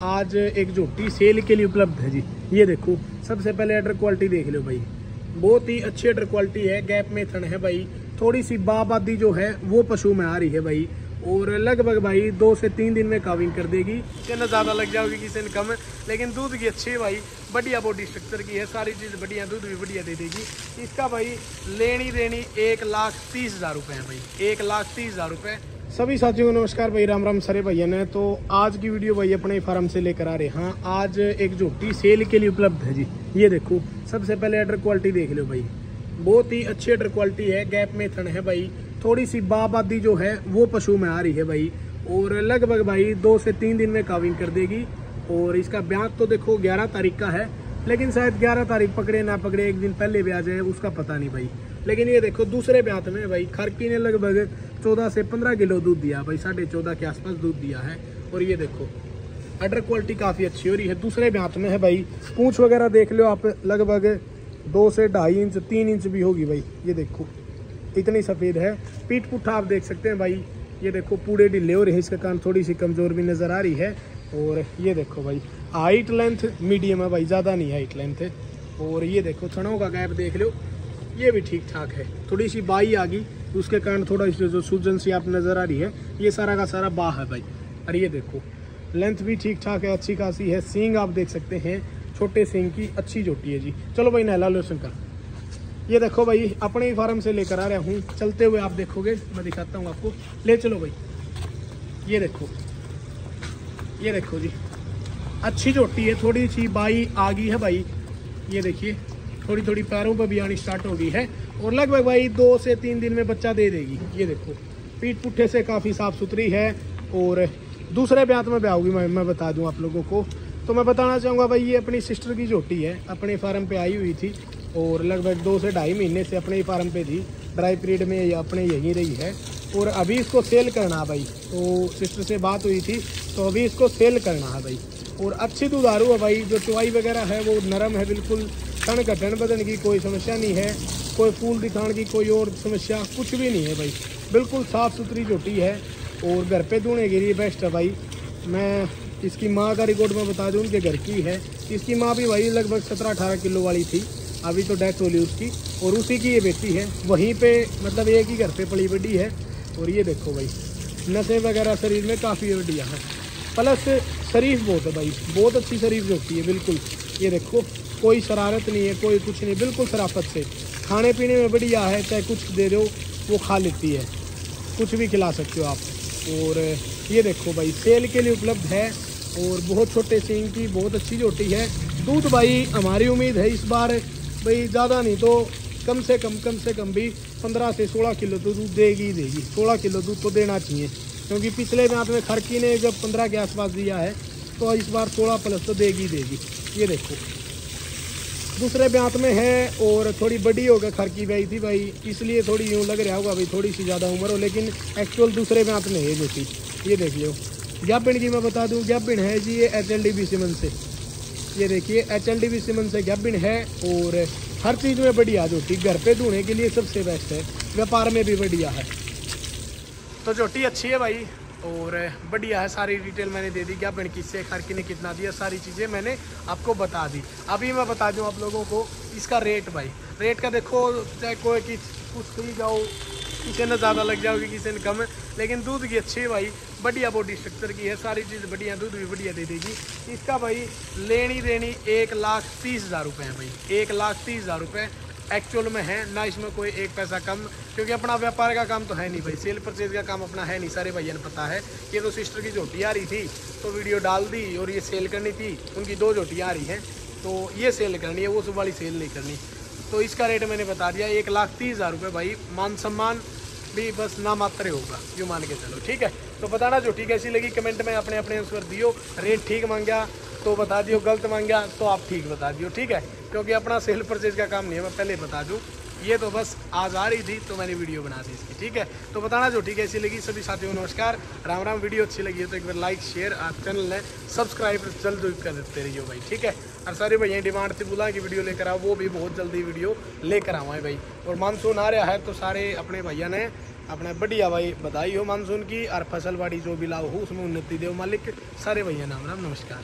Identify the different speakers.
Speaker 1: आज एक झोटी सेल के लिए उपलब्ध है जी। ये देखो, सबसे पहले एडर क्वालिटी देख लो भाई। बहुत ही अच्छी एडर क्वालिटी है गैप में थन है भाई। थोड़ी सी बाबादी जो है, वो पशु में आ रही है भाई। और लगभग भाई दो से तीन दिन में काविंग कर देगी। कहना ज़्यादा लग जाओगी किसी ने कम, लेकिन दूध की अच्छी है भाई। बढ़िया बॉडी स्ट्रक्चर की है, सारी चीज़ बढ़िया, दूध भी बढ़िया दे देगी। इसका भाई लेनी देनी एक लाख तीस हज़ार रुपये है भाई। एक लाख तीस हज़ार रुपये सभी साथियों को नमस्कार भाई, राम राम सरे भैया ने। तो आज की वीडियो भाई अपने फार्म से लेकर आ रहे हैं। हाँ आज एक झोटी सेल के लिए उपलब्ध है जी। ये देखो, सबसे पहले एडर क्वालिटी देख लो भाई। बहुत ही अच्छी अडर क्वालिटी है, गैप में थन है भाई। थोड़ी सी बाबादी जो है, वो पशु में आ रही है भाई। और लगभग भाई दो से तीन दिन में काविंग कर देगी। और इसका ब्याज तो देखो, ग्यारह तारीख का है। लेकिन शायद ग्यारह तारीख पकड़े ना पकड़े, एक दिन पहले आ जाए, उसका पता नहीं भाई। लेकिन ये देखो, दूसरे ब्यात में भाई खरकी ने लगभग चौदह से पंद्रह किलो दूध दिया, भाई, साढ़े चौदह के आसपास दूध दिया है। और ये देखो अडर क्वालिटी काफ़ी अच्छी हो रही है। दूसरे ब्यात में है भाई, पूछ वगैरह देख लो आप, लगभग दो से ढाई इंच, तीन इंच भी होगी भाई। ये देखो, इतनी सफ़ेद है। पीठ पुट्ठा आप देख सकते हैं भाई। ये देखो, पूरे ढीले हो रहे हैं, इसका कान थोड़ी सी कमज़ोर भी नज़र आ रही है। और ये देखो भाई हाइट लेंथ मीडियम है भाई, ज़्यादा नहीं हाइट लेंथ है और ये देखो थनों का गैप देख लो। ये भी ठीक ठाक है। थोड़ी सी बाई आ गई, उसके कारण थोड़ा सी जो सूजन सी आप नज़र आ रही है, ये सारा का सारा बाह है भाई। और ये देखो लेंथ भी ठीक ठाक है, अच्छी खासी है। सींग आप देख सकते हैं, छोटे सींग की अच्छी जोटी है जी। चलो भाई नहला लो शंकर ये देखो भाई, अपने ही फार्म से लेकर आ रहा हूँ। चलते हुए आप देखोगे, मैं दिखाता हूँ आपको। ले चलो भाई। ये देखो ये देखो जी। अच्छी जोटी है, थोड़ी सी बाई आ गई है भाई। ये देखिए। थोड़ी थोड़ी पैरों पर भी आनी स्टार्ट हो गई है? और लगभग भाई दो से तीन दिन में बच्चा दे देगी। ये देखो, पीठ पुट्ठे से काफ़ी साफ़ सुथरी है। और दूसरे ब्यात में ब्याहोगी मैं मैं बता दूँ आप लोगों को। तो मैं बताना चाहूँगा भाई, ये अपनी सिस्टर की जोटी है, अपने फार्म पे आई हुई थी। और लगभग दो से ढाई महीने से अपने ही फार्म पे थी ड्राई पीरियड में ये अपने यहीं रही है। और अभी इसको सेल करना है भाई तो सिस्टर से बात हुई थी तो अभी इसको सेल करना है भाई। और अच्छी दुधारू है भाई, जो टुवाई वगैरह है, वो नरम है बिल्कुल। तन घटन बदन की कोई समस्या नहीं है, कोई फूल दिखाने की कोई और समस्या, कुछ भी नहीं है भाई। बिल्कुल साफ़ सुथरी झोटी है और घर पे दूने के लिए बेस्ट है भाई। मैं इसकी माँ का रिकॉर्ड मैं बता दूँ उनके घर की है। इसकी माँ भी भाई लगभग सत्रह अठारह किलो वाली थी, अभी तो डेथ होली उसकी। और उसी की ये बेटी है, वहीं पे मतलब एक ही घर पे पली बड्डी है। और ये देखो भाई, नशे वगैरह शरीर में काफ़ी बढ़िया है। प्लस शरीफ बहुत है भाई, बहुत अच्छी शरीफ होती है, बिल्कुल। ये देखो कोई शरारत नहीं है, कोई कुछ नहीं, बिल्कुल शराफत से। खाने पीने में बढ़िया है, चाहे कुछ दे दो, वो खा लेती है। कुछ भी खिला सकते हो आप। और ये देखो भाई, सेल के लिए उपलब्ध है, और बहुत छोटे सींग की बहुत अच्छी जोटी है। दूध भाई, हमारी उम्मीद है इस बार, भाई, ज़्यादा नहीं तो कम से कम कम से कम भी पंद्रह से सोलह किलो तो दूध देगी देगी। सोलह किलो दूध तो देना चाहिए, क्योंकि पिछले मैच में खड़की ने जब पंद्रह के आसपास दिया है तो इस बार सोलह प्लस तो देगी देगी। ये देखो। दूसरे ब्यात में है और थोड़ी बड़ी होकर खरकी गई थी भाई, इसलिए थोड़ी यूँ लग रहा होगा भाई थोड़ी सी ज़्यादा उम्र हो, लेकिन एक्चुअल दूसरे ब्यात में है जो थी ये देख लो गैबिन की मैं बता दूँ गैबिन है जी ये एच एल डी बी सिमन से। ये देखिए एच एल डी बी सिमन से गैबिन है और हर चीज़ में बढ़िया जोटी घर पे धोने के लिए सबसे बेस्ट है। व्यापार में भी बढ़िया है। तो जोटी अच्छी है भाई। और बढ़िया है, सारी डिटेल मैंने दे दी क्या पिंड किससे खरकी ने कितना दिया, सारी चीज़ें मैंने आपको बता दी। अभी मैं बता दूँ आप लोगों को इसका रेट भाई। रेट का देखो, चाहे कोई कि कुछ ही जाओ, किसी ने ज़्यादा लग जाओगी, किसी ने कम, लेकिन दूध की अच्छी है भाई। बढ़िया बॉडी स्ट्रक्चर की है, सारी चीज़ बढ़िया, दूध भी बढ़िया दे देगी। इसका भाई लेनी देनी एक लाख तीस हज़ार रुपये है भाई। एक लाख तीस हज़ार रुपये एक्चुअल में है, ना इसमें कोई एक पैसा कम, क्योंकि अपना व्यापार का काम तो है नहीं भाई। सेल परचेज का काम अपना है नहीं, सारे भैया ने पता है ये तो सिस्टर की झोटी आ रही थी तो वीडियो डाल दी और ये सेल करनी थी, उनकी दो झोटियाँ आ रही हैं तो ये सेल करनी है, वो सब वाली सेल नहीं करनी। तो इसका रेट मैंने बता दिया, एक लाख तीस हज़ार रुपये भाई, मान सम्मान भी बस ना मात्र होगा, जो मान के चलो, ठीक है? तो बताना जो ठीक कैसी लगी कमेंट में अपने अपने आंसर दियो रेट ठीक मांगा तो बता दियो, गलत मांगा तो आप ठीक बता दियो, ठीक है? क्योंकि अपना सेल परचेज का काम नहीं है, मैं पहले बता दूँ। ये तो बस आज आ रही थी तो मैंने वीडियो बना दी इसकी, ठीक है? तो बताना जो ठीक है, ऐसी लगी सभी साथियों नमस्कार। राम राम, वीडियो अच्छी लगी है तो एक बार लाइक शेयर आप चैनल ने सब्सक्राइब जल्द कर देते रहिए भाई, ठीक है? और सारे भाई भैया डिमांड थी, बुला कि वीडियो लेकर आओ, वो भी बहुत जल्दी वीडियो लेकर आवाएँ भाई। और मानसून आ रहा है तो सारे अपने भैया ने अपना बढ़िया भाई बधाई हो मानसून की, और फसलबाड़ी जो भी लाओ हो उसमें उन्नति दे मालिक। सारे भैया नाम राम, नमस्कार।